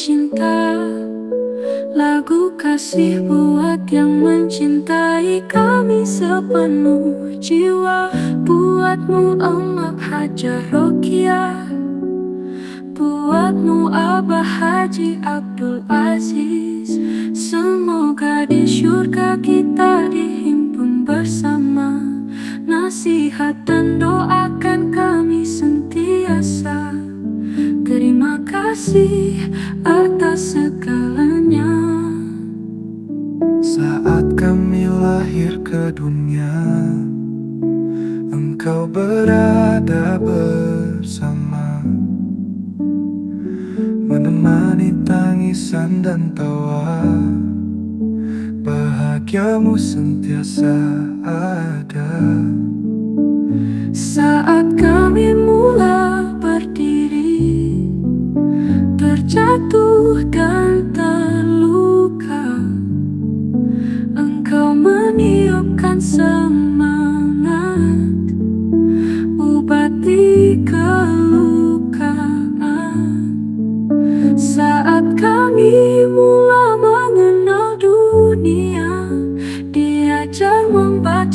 cinta. Lagu kasih buat yang mencintai kami sepenuh jiwa. Buatmu Emak Hajar Rokia. Buatmu Abah Haji Abdul Aziz. Semoga di syurga kita kasih atas segalanya. Saat kami lahir ke dunia Engkau berada bersama. Menemani tangisan dan tawa Bahagiamu sentiasa ada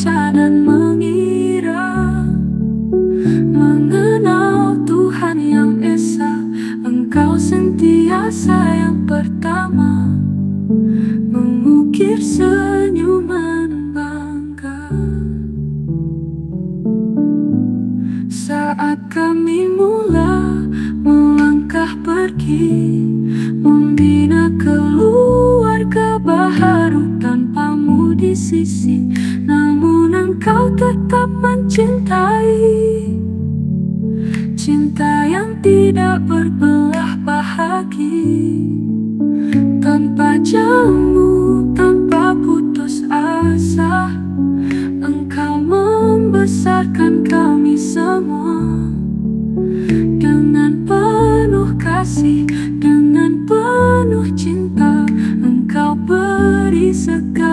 dan mengira Mengenal Tuhan yang Esa. Engkau sentiasa yang pertama Mengukir senyuman bangga. Saat kami mula tetap mencintai. Cinta yang tidak berbelah bahagi. Tanpa jamu, tanpa putus asa Engkau membesarkan kami semua. Dengan penuh kasih, dengan penuh cinta Engkau beri segalanya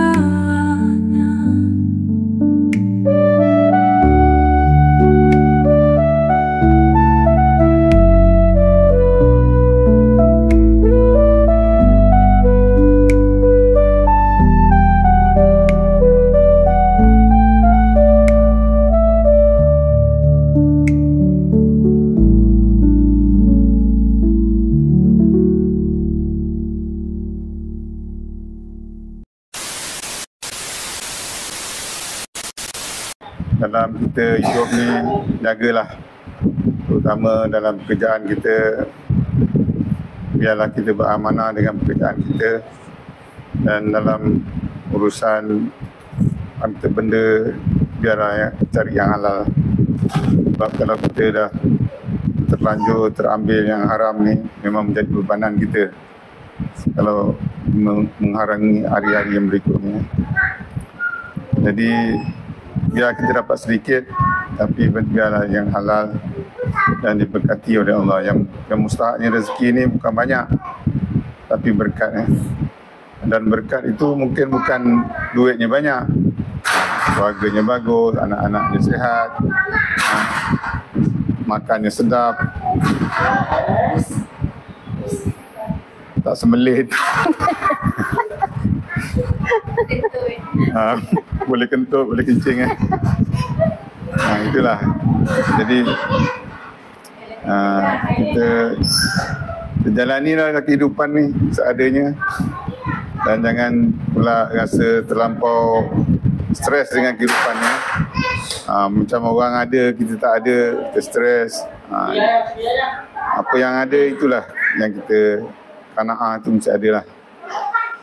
dalam kita hidup ni jagalah. Terutama dalam pekerjaan kita. Biarlah kita beramanah dengan pekerjaan kita. Dan dalam urusan harta benda biarlah ya, cari yang halal. Sebab kalau kita dah terlanjur terambil yang haram ni memang menjadi bebanan kita. Kalau meng- mengharangi hari-hari yang berikutnya. Jadi biar kita dapat sedikit tapi biarlah yang halal dan diberkati oleh Allah. Yang yang mustahaknya rezeki ni bukan banyak tapi berkat eh. dan berkat itu mungkin bukan duitnya banyak keluarganya bagus anak-anaknya sihat ah, makannya sedap. Tak sembelit ha, boleh kentut, boleh kencing eh. Ha, itulah. Jadi ha, kita kita jalanilah kehidupan ni seadanya dan jangan pula rasa terlampau stres dengan kehidupan ni. Ha, macam orang ada, kita tak ada, kita stres. Ha, apa yang ada itulah yang kita kanaah tu mesti ada lah.